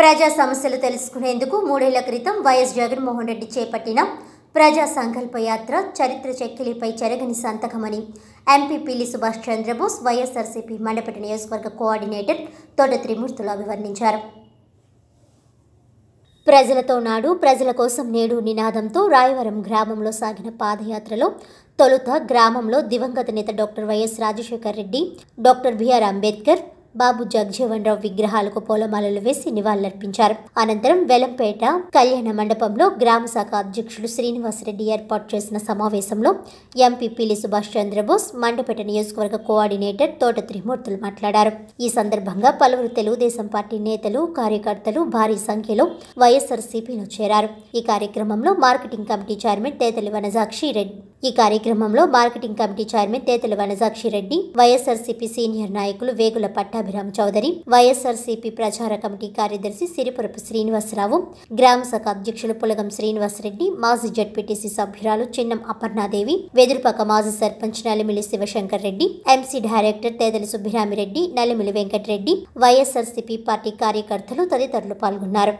ప్రజా సమస్యలు తెలుసుకునేందుకు మూడేళ్ళ క్రితం వైఎస్ జగన్మోహన్ రెడ్డి చేపట్టిన ప్రజా సంకల్ప యాత్ర చరిత్ర చెక్కిలిపై చెరగని సంతకమని ఎంపీ పిల్లి సుభాష్ చంద్రబోస్ వైఎస్ఆర్సీపీ మండపేట నియోజకవర్గ కోఆర్డినేటర్ తోట త్రిమూర్తులు అభివర్ణించారు. ప్రజలతో నాడు ప్రజల కోసం నేడు నినాదంతో రాయవరం గ్రామంలో సాగిన పాదయాత్రలో తొలుత గ్రామంలో దివంగత నేత doctor YS Rajasekhar Reddy doctor BR Ambedkar Babu Jagjivan Rao విగ్రహాలకు పూలమాలలు వేసి నివాళులర్పించారు. అనంతరం వెలంపేట కళ్యాణ మండపంలో గ్రామ శాఖ అధ్యక్షుడు శ్రీనివాసరెడ్డి ఏర్పాటు చేసిన సమావేశంలో ఎంపీ పిల్లి సుభాష్ చంద్రబోస్ మండపేట నియోజకవర్గ కోఆర్డినేటర్ తోట త్రిమూర్తులు మాట్లాడారు. ఈ సందర్భంగా పలువురు తెలుగుదేశం పార్టీ నేతలు కార్యకర్తలు భారీ సంఖ్యలో వైఎస్ఆర్సీపీలో చేరారు. ఈ కార్యక్రమంలో marketing committee chairman Tetali Vanajakshi Reddy ఈ కార్యక్రమంలో marketing committee chairman Tetala Vanajakshi Reddy YSRCP senior నాయకులు వేగుల పట్టాభిరామ్ చౌదరి వైఎస్ఆర్సీపీ ప్రచార కమిటీ కార్యదర్శి సిరిపురపు శ్రీనివాసరావు గ్రామ శాఖ అధ్యక్షులు పులగం శ్రీనివాసరెడ్డి మాజీ జడ్పీటీసీ సభ్యురాలు చిన్నం అపర్ణాదేవి వెదురుపాక మాజీ sarpanch Nalimili Sivasankar Reddy MC director Tedali Subbiramireddy Nalimili Venkatareddy YSRCP party కార్యకర్తలు తదితరులు పాల్గొన్నారు.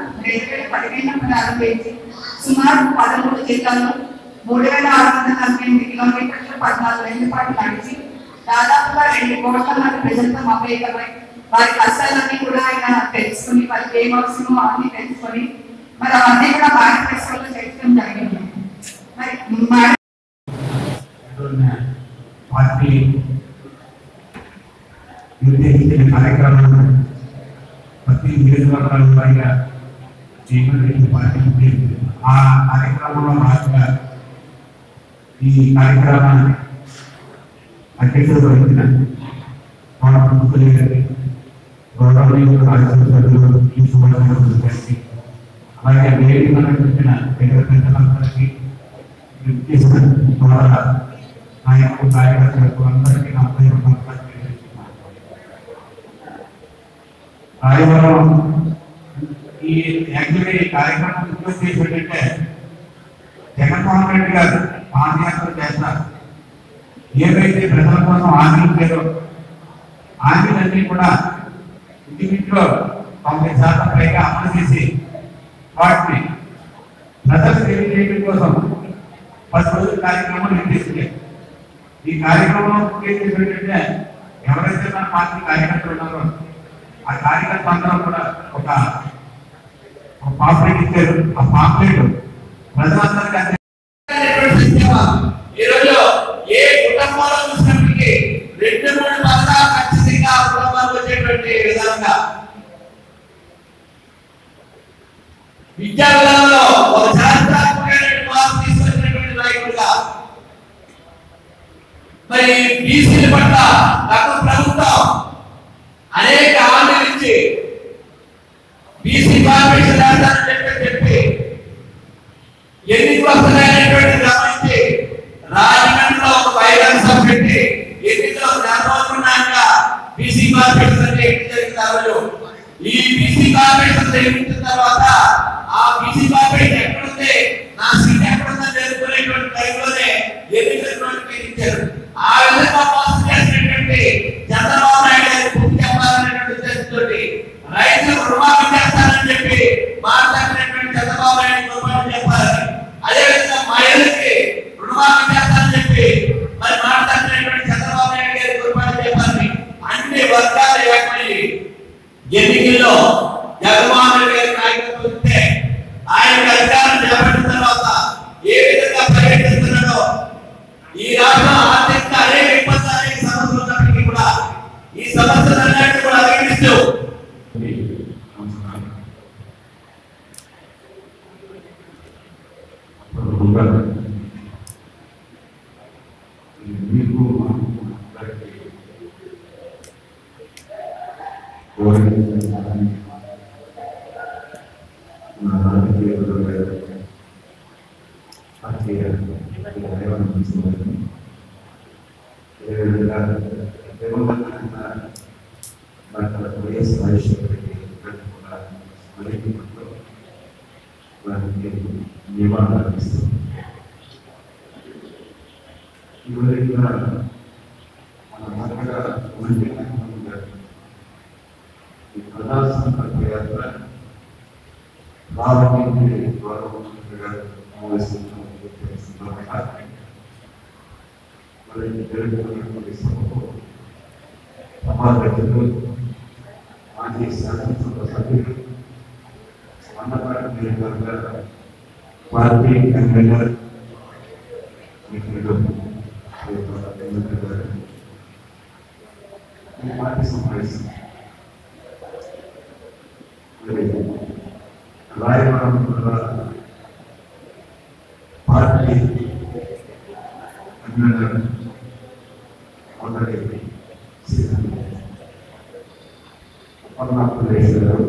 రెండు వేల పదిహేను ప్రారంభించి సుమారు పదమూడు జిల్లాల్లో మూడు వేల ఆరు వందల నలభై ఎనిమిది కిలోమీటర్లు పద్నాలుగు ఏళ్ళ పాటు నడిచి దాదాపుగా రెండు కోట్ల మంది ప్రజలతో మమేకమై వారి కష్టాలన్నీ కూడా ఆయన తెలుసుకుని వారికి ఏం అవసరమో అన్ని తెలుసుకొని మరి అవన్నీ కూడా మేనిఫెస్టోలో చేయడం జరిగింది. మరి పార్టీ నిర్దేశించిన కార్యక్రమాలను ప్రతి నియోజకవర్గాల వారిగా చేయడం పార్టీ ఉద్దేశించింది. ఆ కార్యక్రమంలో భాగంగా ఈ కార్యక్రమాన్ని అధ్యక్షుడు వహించిన మన ప్రభుత్వ గారి గౌరవనీయులు రాజ్యసభ సభ్యులు ఈ శుభాకాంక్షలు గారికి అలాగే వేదిక మీద వచ్చిన కేంద్ర పెద్దలందరికీ చేసిన ద్వారా నాయకులు కార్యకర్తలకు అందరికీ నా హృదయపూర్వక నమస్కారాలు తెలియజేస్తున్నాను. రాయవరం ఈ యాక్చువల్లీ ఈ కార్యక్రమం రిక్వెస్ట్ చేసి ఏంటంటే జగన్మోహన్ రెడ్డి గారు పాదయాత్ర చేస్తారు. ఏవైతే ప్రజల కోసం హామీలు ఇచ్చారో హామీలన్నీ కూడా ఇంటింట్లో తొంభై శాతం పైగా అమలు చేసి వాటిని ప్రజలకు తెలియజేయడం కోసం పది రోజుల కార్యక్రమం నిర్దేశించారు ఈ కార్యక్రమంలో ముఖ్య ఏంటంటే ఎవరైతే మన పార్టీ కార్యకర్తలు ఉన్నారో ఆ కార్యకర్త అందరూ కూడా ఒక ఒక పాంప్లెట్ ఇచ్చారు ఆ పాంప్లెట్ ప్రజలందరికీ మరి బీసీల పట్ల గత ప్రభుత్వం అనేక ఇచ్చి బీసీ కార్పొరేషన్ చెప్పి చెప్పి ఎన్నికలు వస్తున్నాయనేటువంటి గమనించి రాజమండ్రిలో ఒక బహిరంగ పెట్టి ఎన్నికలు జరగబోతున్నాక బీసీ కార్పొరేషన్ అంటే ఏంటి జరిగింది రోజు ఈ బీసీ కార్పొరేషన్ జరిగిన తర్వాత ఆ బీసీ కార్పొరేషన్ ఎక్కడుంది? నా సీట్ ఎక్కడుందని తెలుసుకునేటువంటి టైంలోనే ఎన్నికలు నోటిఫికేషన్ ఇచ్చారు. ఆ విధంగా పాస్ చేసినటువంటి చంద్రబాబు నాయుడు గారి పూర్తి చెప్పాలనేటువంటి ఉద్దేశంతో రైతులకు రుణాలు होकर llevar a Cristo. boleh kita mengharga kemenangan yang mudah di atas kegiatan baru ini baru dengan mulai sejak kita semangat boleh kita berikan semua sama tersebut masih sangat sangat sakit selamat berjumpa dengan Parti yang benar party సమావేశం మరి Rayavaram party convener మొదటి గారు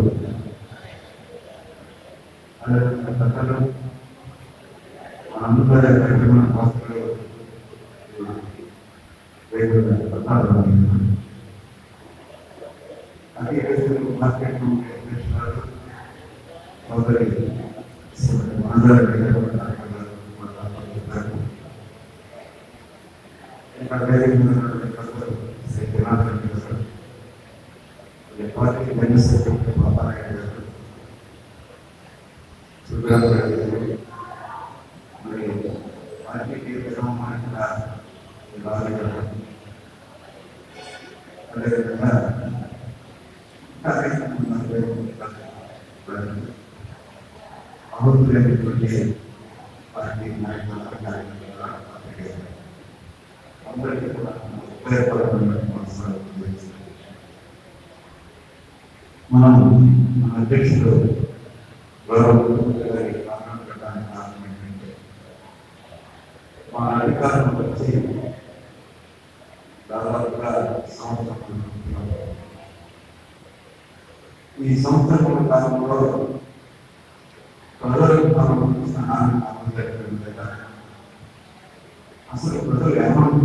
కార్యక్రమం hospital market నుండి అధ్యక్షురాలు సోదరి శ్రీమతి మాందరి వెంకటరమణ గారు కూడా పాల్గొన్నారు. ఇంకా వేదిక Kakak itu mengaku berarti awal bulan berikutnya pasti naik malah naik malah apa ya? Ambil itu lah, berapa banyak masalah itu? Mana mana itu baru dari anak kata anak mereka. Mana ada kan berarti ఈ సంవత్సరం కాలంలో ప్రజల సంబంధించిన అసలు ప్రజలు ఏమంటారు